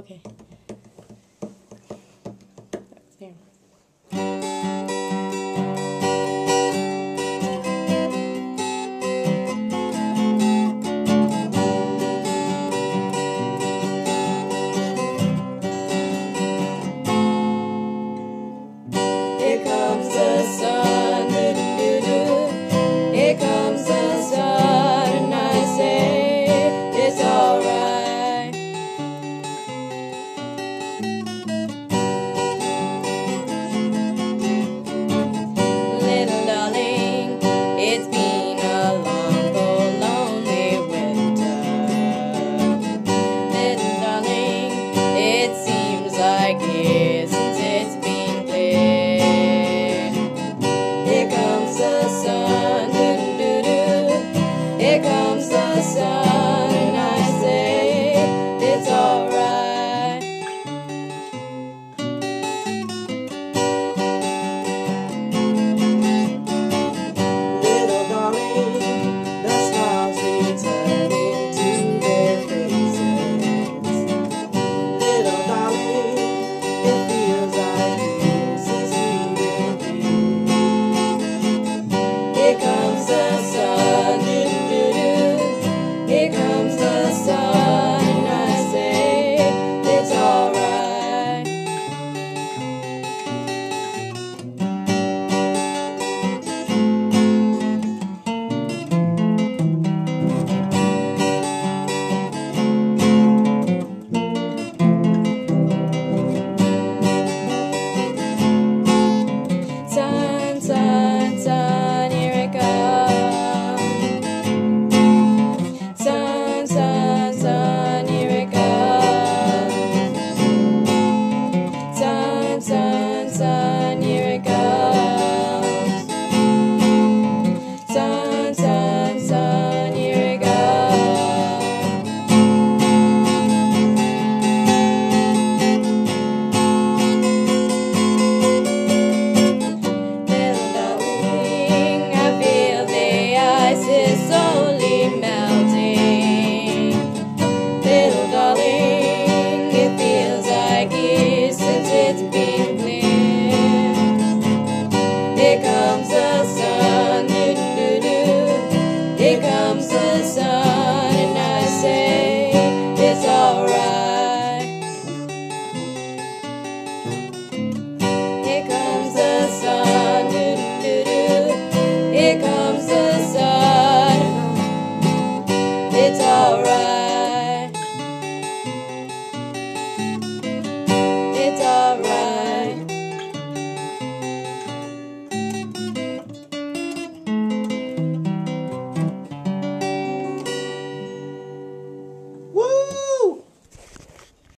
Okay. Here comes the sun. it's alright.